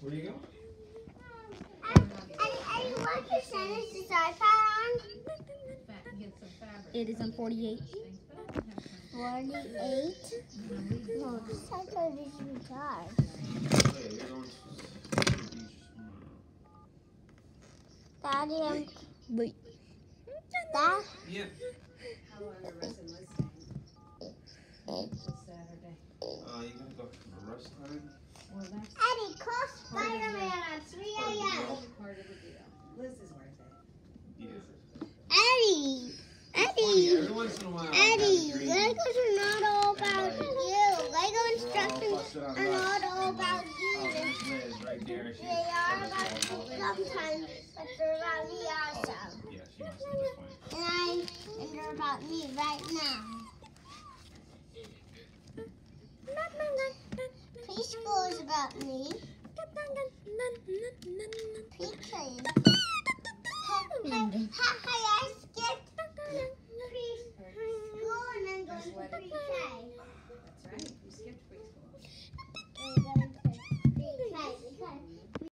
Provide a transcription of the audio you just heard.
Where are you going? It is on 48. 48? No, this this. Daddy, I'm... Wait. Dad? Yeah. How long are? Saturday. Uh, you going to go for the rest time? Well, that's Eddie, call Spider-Man at 3 a.m. part of the deal. Liz is worth it. Yeah. Eddie, Eddie, every once in a while. Eddie. Legos are not all about you. Lego instructions are not all and, about you. there's Liz right there. She's They are first about of all, you all- sometimes, but they're about me oh, also. Oh, yeah, she must at this point. And I and they're about me right now. stories about me. Peaches. Hi, I skipped pre-school and I'm going to pre-K.